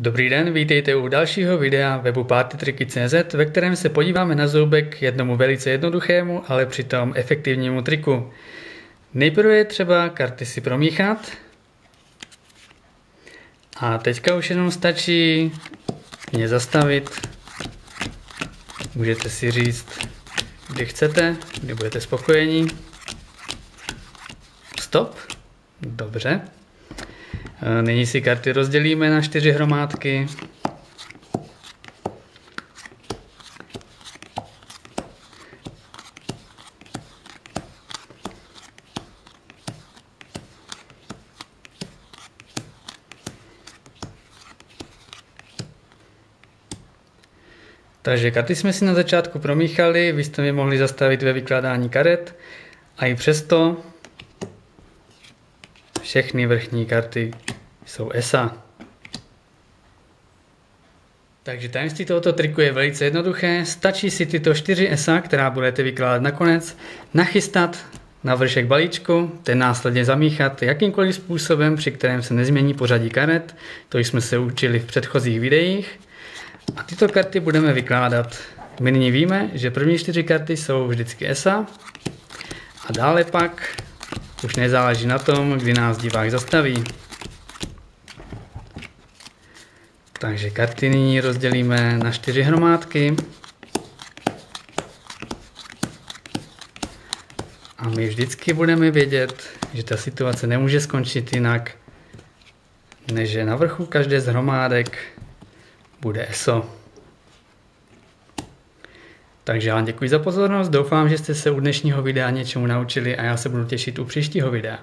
Dobrý den, vítejte u dalšího videa webu partytriky.cz, ve kterém se podíváme na zoubek jednomu velice jednoduchému, ale přitom efektivnímu triku. Nejprve je třeba karty si promíchat. A teďka už jenom stačí mě zastavit. Můžete si říct, kdy chcete, kdy budete spokojení. Stop. Dobře. Nyní si karty rozdělíme na čtyři hromádky. Takže karty jsme si na začátku promíchali, vy jste mě mohli zastavit ve vykládání karet a i přesto všechny vrchní karty jsou ESA. Takže tajemství tohoto triku je velice jednoduché. Stačí si tyto čtyři ESA, která budete vykládat nakonec, nachystat na vršek balíčku, ten následně zamíchat jakýmkoliv způsobem, při kterém se nezmění pořadí karet. To jsme se učili v předchozích videích. A tyto karty budeme vykládat. My nyní víme, že první čtyři karty jsou vždycky ESA a dále pak už nezáleží na tom, kdy nás divák zastaví. Takže karty nyní rozdělíme na čtyři hromádky. A my vždycky budeme vědět, že ta situace nemůže skončit jinak, než že na vrchu každé z hromádek bude ESO. Takže vám děkuji za pozornost, doufám, že jste se u dnešního videa něčemu naučili a já se budu těšit u příštího videa.